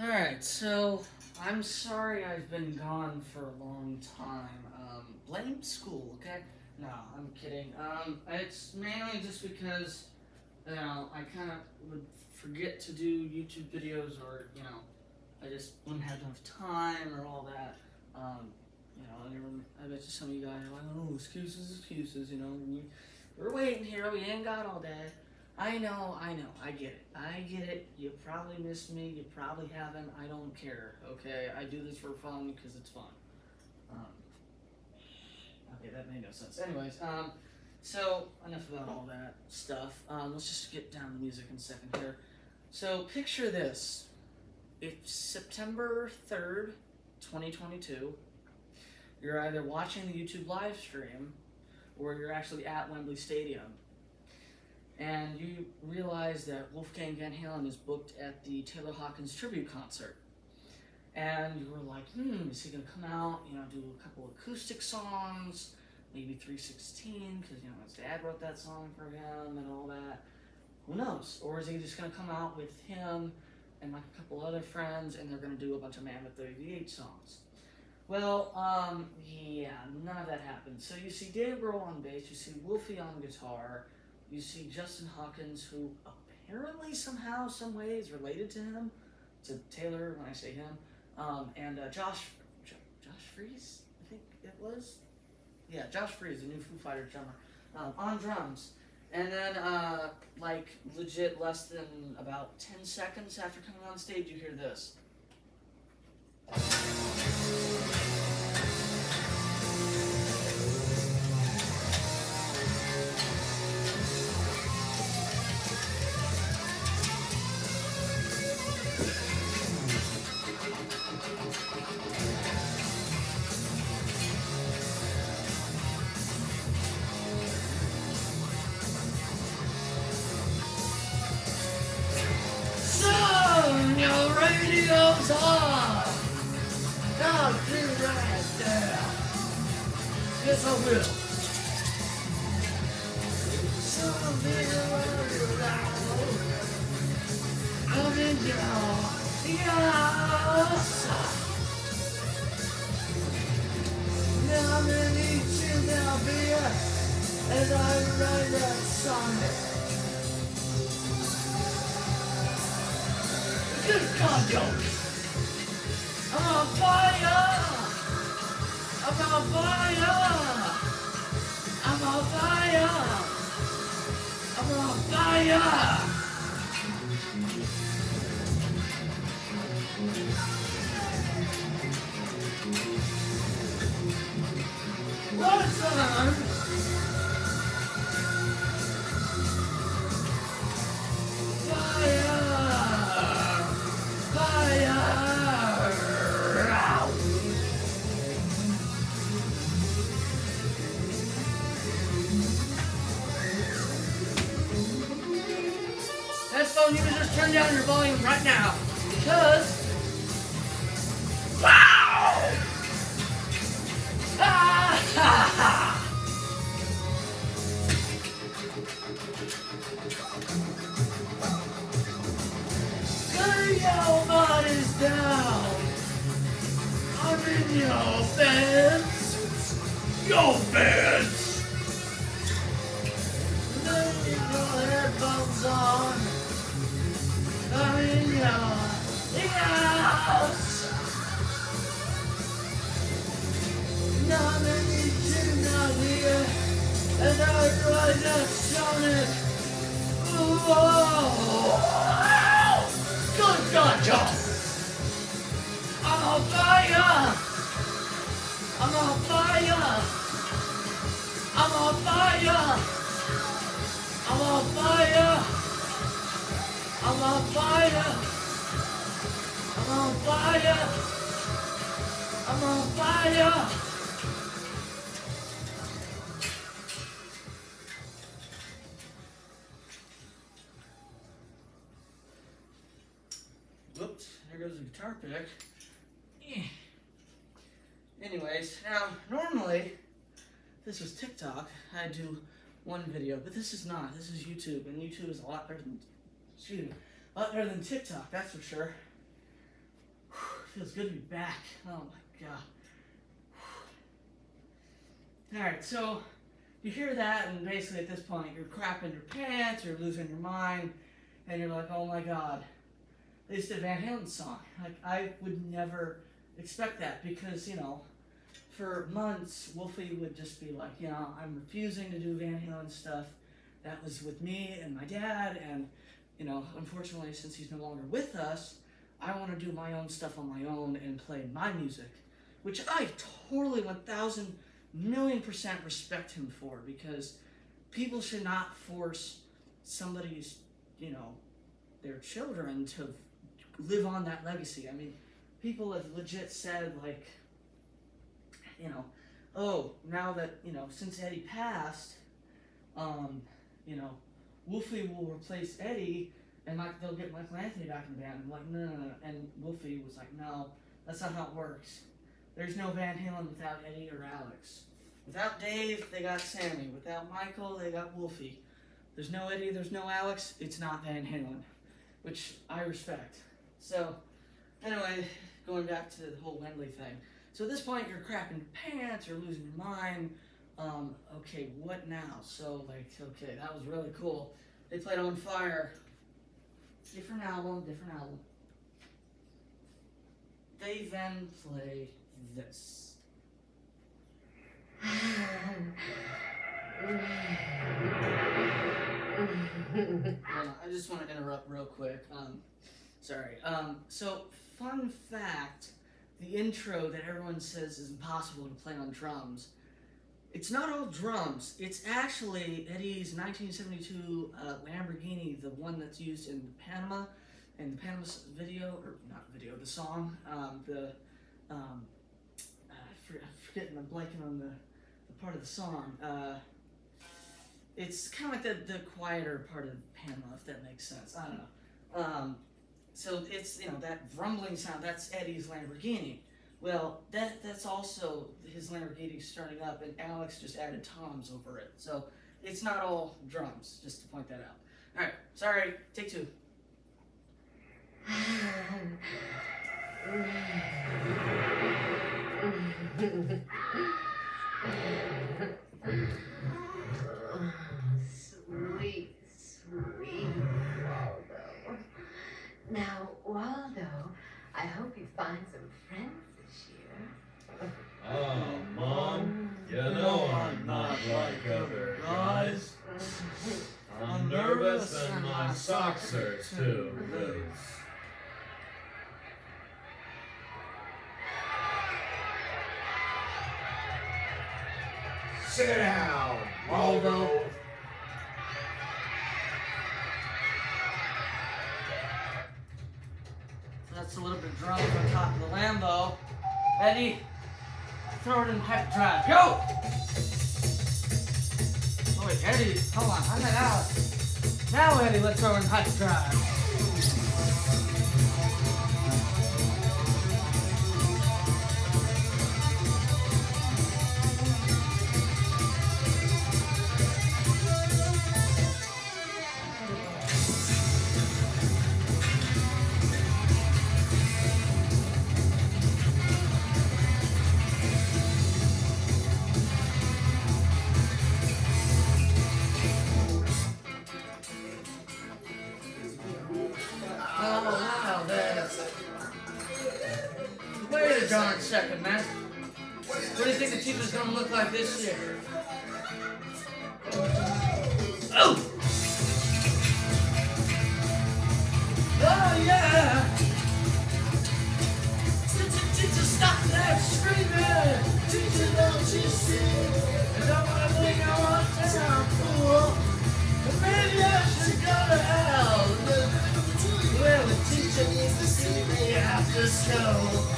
Alright, so I'm sorry I've been gone for a long time. Um, blame school, okay? No, I'm kidding. Um, it's mainly just because, you know, I kind of would forget to do YouTube videos or, you know, I just wouldn't have enough time or all that. Um, you know, I bet you some of you guys are like, oh, excuses, excuses, you know, we, we're waiting here, we ain't got all day. I know, I know, I get it. I get it. You probably missed me. You probably haven't. I don't care. Okay, I do this for fun because it's fun. Um, okay, that made no sense. Anyways, um, so enough about all that stuff. Um, let's just get down to music in a second here. So picture this: it's September third, twenty twenty-two. You're either watching the YouTube live stream, or you're actually at Wembley Stadium and you realize that Wolfgang Van Halen is booked at the Taylor Hawkins tribute concert. And you were like, hmm, is he gonna come out, you know, do a couple acoustic songs, maybe 316, because, you know, his dad wrote that song for him and all that. Who knows? Or is he just gonna come out with him and like a couple other friends and they're gonna do a bunch of Mammoth 38 songs? Well, um, yeah, none of that happened. So you see Dave Grohl on bass, you see Wolfie on guitar, you see Justin Hawkins, who apparently somehow, some way is related to him, to Taylor when I say him, um, and uh, Josh, J- Josh Freese, I think it was, yeah, Josh Freese, the new Foo Fighters drummer, um, on drums. And then, uh, like, legit less than about 10 seconds after coming on stage, you hear this. Yes, I will. I'm in your yes. Now I'm in each and every as I write that song. Good God, yo! Fire! Turn down your volume right now. Because. Wow! Ah, your body's down. I'm in your beds. Then you got headphones on. I'm on fire! I'm on fire! I'm on fire! I'm on fire! I'm on fire! I'm on fire! I'm on fire! Whoops, there goes the guitar pick. Eh. Anyways, now normally this was TikTok. I do one video, but this is not. This is YouTube, and YouTube is a lot better than excuse me, a lot better than TikTok. That's for sure. feels good to be back. Oh my god. Alright, so you hear that, and basically at this point, you're crapping your pants, you're losing your mind, and you're like, oh my god, they just did Van Halen song. Like, I would never expect that because, you know, for months, Wolfie would just be like, you know, I'm refusing to do Van Halen stuff. That was with me and my dad, and, you know, unfortunately, since he's no longer with us, I want to do my own stuff on my own and play my music, which I totally 1,000 million percent respect him for because people should not force somebody's, you know, their children to live on that legacy. I mean, people have legit said, like, you know, oh, now that, you know, since Eddie passed, um, you know, Wolfie will replace Eddie and Mike, they'll get Michael Anthony back in the band. I'm like, no, no, no. And Wolfie was like, no, that's not how it works. There's no Van Halen without Eddie or Alex. Without Dave, they got Sammy. Without Michael, they got Wolfie. There's no Eddie, there's no Alex, it's not Van Halen, which I respect. So, anyway, going back to the whole Wembley thing. So at this point, you're crapping pants, you're losing your mind. Um, okay, what now? So, like, okay, that was really cool. They played On Fire. Different album, different album. They then play this. I just want to interrupt real quick. Um, sorry. Um, so, fun fact the intro that everyone says is impossible to play on drums. It's not all drums. It's actually Eddie's 1972 uh, Lamborghini, the one that's used in Panama, in the Panama video, or not video, the song, um, the, um, uh, I'm forgetting, I'm blanking on the, the part of the song. Uh, it's kind of like the, the quieter part of Panama, if that makes sense. I don't know. Um, so it's, you know, that rumbling sound, that's Eddie's Lamborghini. Well, that that's also his Lamborghini starting up, and Alex just added toms over it. So it's not all drums, just to point that out. All right, sorry, take two. sweet, sweet Waldo. Now, Waldo, I hope you find some friends this year. Oh, Mom, you know I'm not like other guys. I'm nervous and my socks are Sit down, Waldo. That's a little bit drunk on top of the Lambo. Eddie, throw it in hype drive. Go! Oh wait, Eddie, hold on, I'm out. Now Eddie, let's throw it in hype drive. A darn second, man. What do you think the teacher's gonna look like this year? Oh! Oh, yeah! Teacher, stop that screaming! Teacher, don't you see? And I wanna think I want to sound cool. But maybe I should go to hell. Well, the teacher needs to see me after school.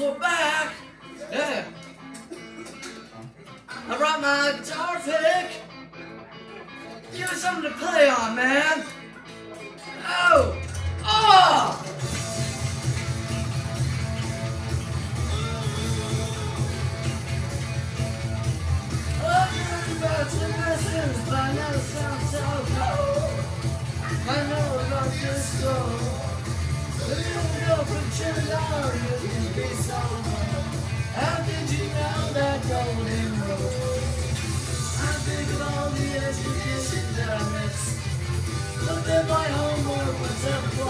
We're back.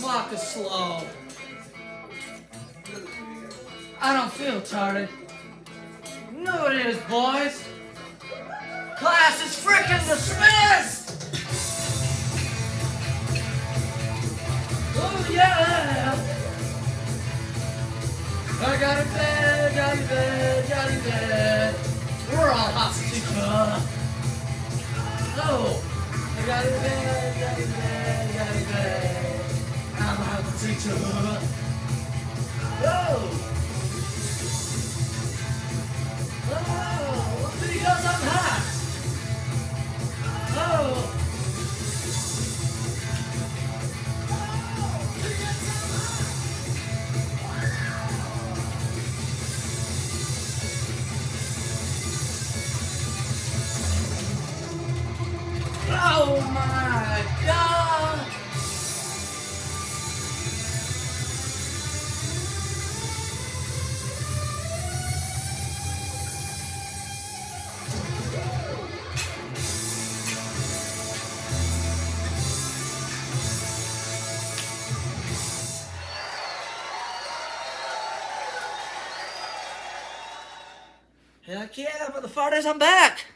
clock is slow. I don't feel tired. No it is, boys. Class is freaking dismissed! like, yeah, motherfuckers, I'm back.